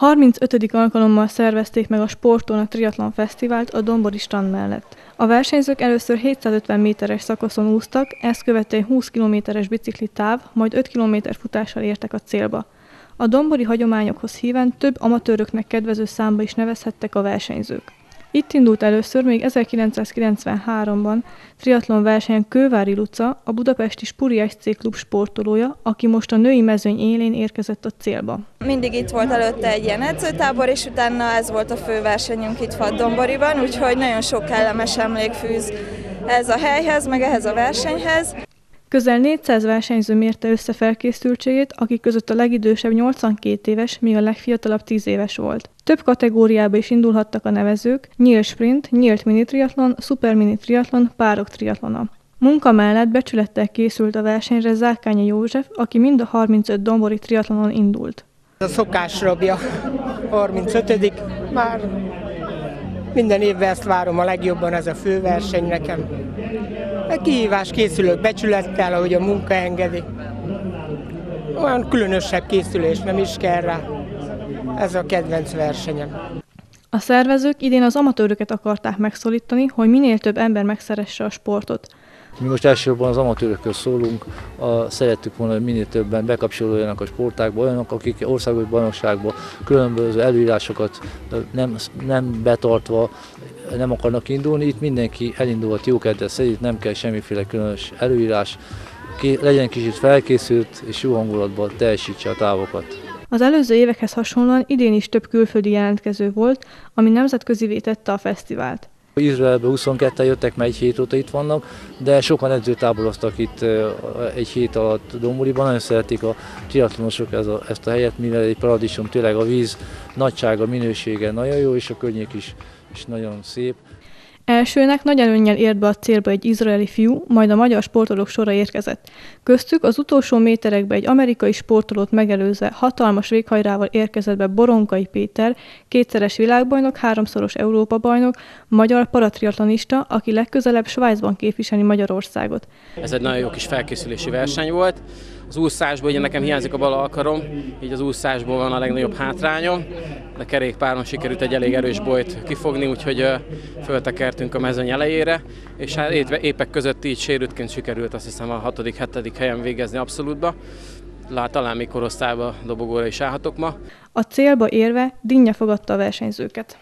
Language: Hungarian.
35. alkalommal szervezték meg a Sportolna Triathlon Fesztivált a Dombori strand mellett. A versenyzők először 750 méteres szakaszon úsztak, ezt követően 20 kilométeres bicikli táv, majd 5 km futással értek a célba. A dombori hagyományokhoz híven több amatőröknek kedvező számba is nevezhettek a versenyzők. Itt indult először még 1993-ban triatlon versenyen Kővári Luca, a budapesti Spuri SC klub sportolója, aki most a női mezőny élén érkezett a célba. Mindig itt volt előtte egy ilyen edzőtábor, és utána ez volt a fő versenyünk itt Domboriban, úgyhogy nagyon sok kellemes emlék fűz ez a helyhez, meg ehhez a versenyhez. Közel 400 versenyző mérte össze felkészültségét, akik között a legidősebb 82 éves, míg a legfiatalabb 10 éves volt. Több kategóriába is indulhattak a nevezők, nyílt sprint, nyílt mini triatlon, szuper mini triatlon, párok triatlona. Munka mellett becsülettel készült a versenyre Zárkányi József, aki mind a 35 dombori triatlonon indult. A szokás rabja, 35 már minden évben ezt várom a legjobban, ez a főverseny nekem. A kihívás készülök becsülettel, ahogy a munka engedi. Olyan különösebb készülés nem is kell rá. Ez a kedvenc versenyem. A szervezők idén az amatőröket akarták megszólítani, hogy minél több ember megszeresse a sportot. Mi most elsősorban az amatőrökről szólunk, a, szerettük volna, hogy minél többen bekapcsolódjanak a sportákba, olyanok, akik országos bajnokságban különböző előírásokat nem, nem betartva nem akarnak indulni. Itt mindenki elindulhat jókedvel szerint, nem kell semmiféle különös előírás, legyen kicsit felkészült és jó hangulatban teljesítse a távokat. Az előző évekhez hasonlóan idén is több külföldi jelentkező volt, ami nemzetközi tette a fesztivált. Izraelbe 22-en jöttek, mert egy hét óta itt vannak, de sokan edzőtáboroztak itt egy hét alatt Domboriban. Nagyon szeretik a triatlonosok ez a, ezt a helyet, mivel egy paradicsom, tényleg a víz nagysága, minősége nagyon jó, és a környék is, is nagyon szép. Elsőnek nagy előnnyel ért be a célba egy izraeli fiú, majd a magyar sportolók sora érkezett. Köztük az utolsó méterekbe egy amerikai sportolót megelőzve hatalmas véghajrával érkezett be Boronkai Péter, kétszeres világbajnok, háromszoros Európa-bajnok, magyar paratriatlonista, aki legközelebb Svájcban képviseli Magyarországot. Ez egy nagyon jó kis felkészülési verseny volt. Az úszásból ugye nekem hiányzik a bal alkarom, így az úszásból van a legnagyobb hátrányom, de kerékpáron sikerült egy elég erős bolyt kifogni, úgyhogy föltekertünk a mezőny elejére, és hát épek között így sérültként sikerült azt hiszem a 6.-7. helyen végezni abszolútba. Lát, talán még korosztályba dobogóra is állhatok ma. A célba érve Dinnye fogadta a versenyzőket.